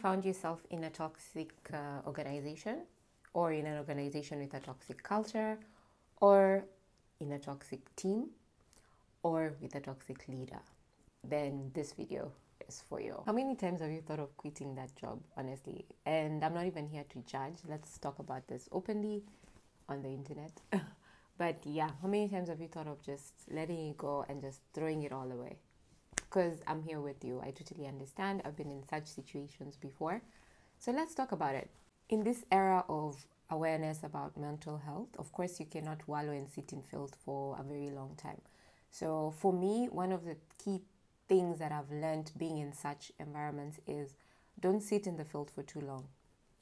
found yourself in a toxic uh, organization or in an organization with a toxic culture or in a toxic team or with a toxic leader, then this video is for you. How many times have you thought of quitting that job, honestly? And I'm not even here to judge. Let's talk about this openly on the internet. but yeah, how many times have you thought of just letting it go and just throwing it all away? Because I'm here with you. I totally understand. I've been in such situations before. So let's talk about it. In this era of awareness about mental health, of course, you cannot wallow and sit in filth for a very long time. So, for me, one of the key things that I've learned being in such environments is don't sit in the filth for too long.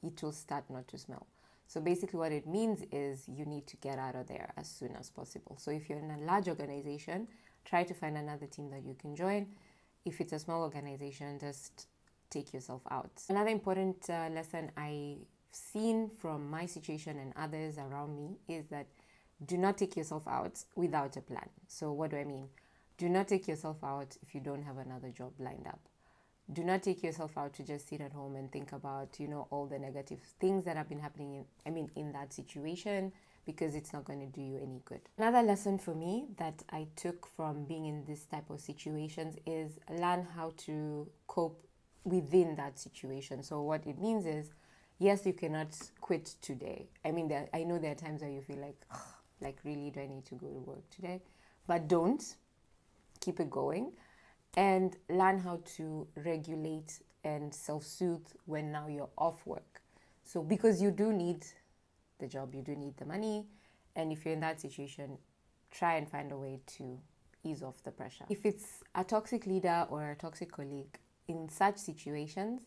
It will start not to smell. So, basically, what it means is you need to get out of there as soon as possible. So, if you're in a large organization, try to find another team that you can join. If it's a small organization, just take yourself out. Another important uh, lesson I've seen from my situation and others around me is that do not take yourself out without a plan. So, what do I mean? Do not take yourself out if you don't have another job lined up. Do not take yourself out to just sit at home and think about, you know, all the negative things that have been happening in, I mean, in that situation because it's not going to do you any good. Another lesson for me that I took from being in this type of situations is learn how to cope within that situation. So, what it means is, yes, you cannot quit today. I mean, there, I know there are times where you feel like, like, really, do I need to go to work today? But don't. Keep it going and learn how to regulate and self soothe when now you're off work. So, because you do need the job, you do need the money. And if you're in that situation, try and find a way to ease off the pressure. If it's a toxic leader or a toxic colleague, in such situations,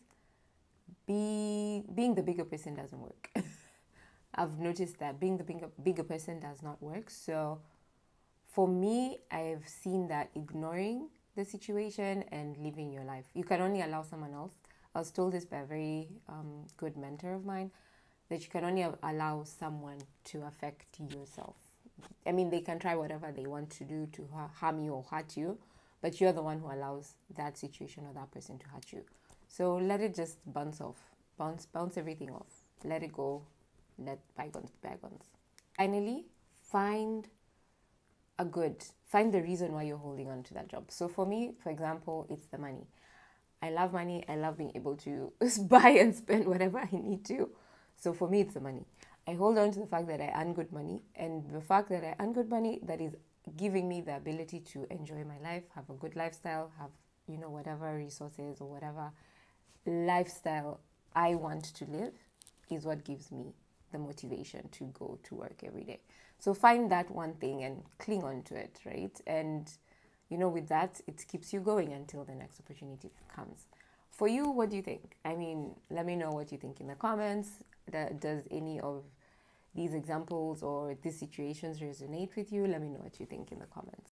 be being the bigger person doesn't work. I've noticed that being the bigger, bigger person does not work. So for me, I've seen that ignoring the situation and living your life. You can only allow someone else. I was told this by a very um, good mentor of mine that you can only allow someone to affect yourself. I mean, they can try whatever they want to do to harm you or hurt you, but you're the one who allows that situation or that person to hurt you. So let it just bounce off, bounce, bounce everything off. Let it go. Let bygones be bygones. Finally, find a good, find the reason why you're holding on to that job. So for me, for example, it's the money. I love money. I love being able to buy and spend whatever I need to. So for me, it's the money. I hold on to the fact that I earn good money, and the fact that I earn good money that is giving me the ability to enjoy my life, have a good lifestyle, have you know whatever resources or whatever lifestyle I want to live is what gives me the motivation to go to work every day. So find that one thing and cling on to it, right? And you know, with that, it keeps you going until the next opportunity comes. For you, what do you think? I mean, let me know what you think in the comments. Does any of these examples or these situations resonate with you? Let me know what you think in the comments.